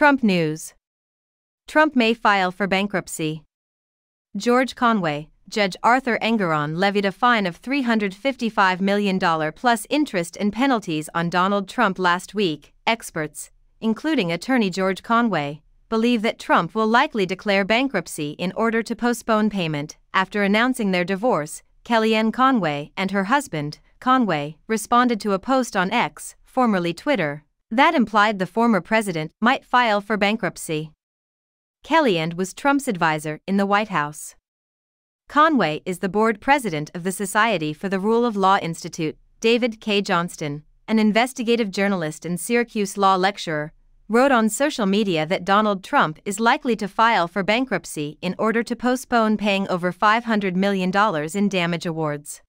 Trump News Trump may file for bankruptcy. George Conway, Judge Arthur Engoron levied a fine of $355 million plus interest and penalties on Donald Trump last week. Experts, including attorney George Conway, believe that Trump will likely declare bankruptcy in order to postpone payment. After announcing their divorce, Kellyanne Conway and her husband, Conway, responded to a post on X, formerly Twitter, that implied the former president might file for bankruptcy. Kellyanne was Trump's advisor in the White House. Conway is the board president of the Society for the Rule of Law Institute. David Cay Johnston, an investigative journalist and Syracuse law lecturer, wrote on social media that Donald Trump is likely to file for bankruptcy in order to postpone paying over $500 million in damage awards.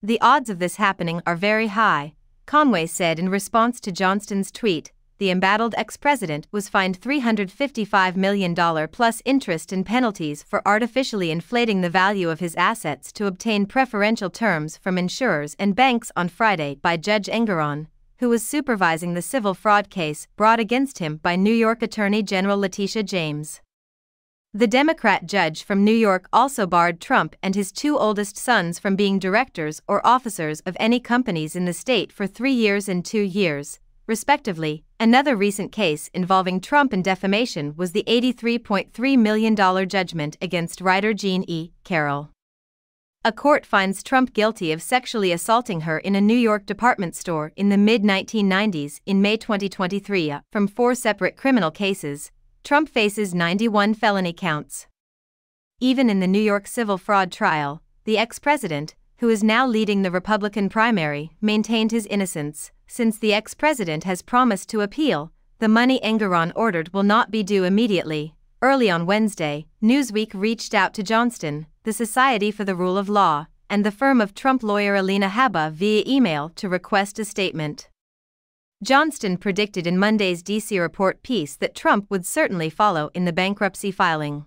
The odds of this happening are very high, Conway said in response to Johnston's tweet, the embattled ex president was fined $355 million plus interest and penalties for artificially inflating the value of his assets to obtain preferential terms from insurers and banks on Friday by Judge Engoron, who was supervising the civil fraud case brought against him by New York Attorney General Letitia James. The Democrat judge from New York also barred Trump and his two oldest sons from being directors or officers of any companies in the state for three years and two years, respectively. Another recent case involving Trump and defamation was the $83.3 million judgment against writer Jean E. Carroll. A court finds Trump guilty of sexually assaulting her in a New York department store in the mid 1990s in May 2023 uh, from four separate criminal cases Trump faces 91 felony counts. Even in the New York civil fraud trial, the ex president, who is now leading the Republican primary, maintained his innocence. Since the ex president has promised to appeal, the money Engoron ordered will not be due immediately. Early on Wednesday, Newsweek reached out to Johnston, the Society for the Rule of Law, and the firm of Trump lawyer Alina Habba via email to request a statement. Johnston predicted in Monday's DC Report piece that Trump would certainly follow in the bankruptcy filing.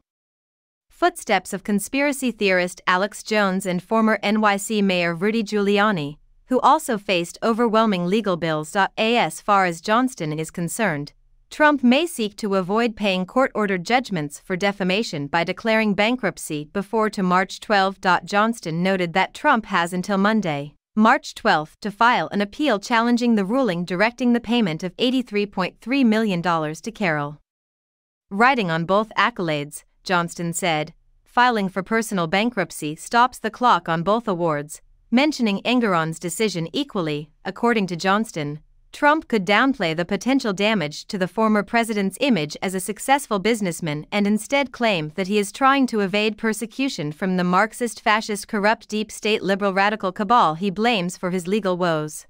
Footsteps of conspiracy theorist Alex Jones and former NYC Mayor Rudy Giuliani, who also faced overwhelming legal bills. Uh, as far as Johnston is concerned, Trump may seek to avoid paying court ordered judgments for defamation by declaring bankruptcy before to March 12. Johnston noted that Trump has until Monday. March 12 to file an appeal challenging the ruling directing the payment of $83.3 million to Carroll. Writing on both accolades, Johnston said, filing for personal bankruptcy stops the clock on both awards, mentioning Engoron's decision equally, according to Johnston, Trump could downplay the potential damage to the former president's image as a successful businessman and instead claim that he is trying to evade persecution from the Marxist fascist corrupt deep state liberal radical cabal he blames for his legal woes.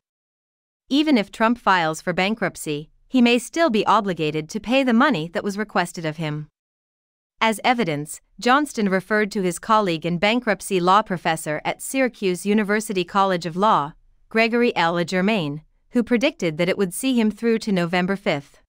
Even if Trump files for bankruptcy, he may still be obligated to pay the money that was requested of him. As evidence, Johnston referred to his colleague and bankruptcy law professor at Syracuse University College of Law, Gregory L. Germain, who predicted that it would see him through to November 5.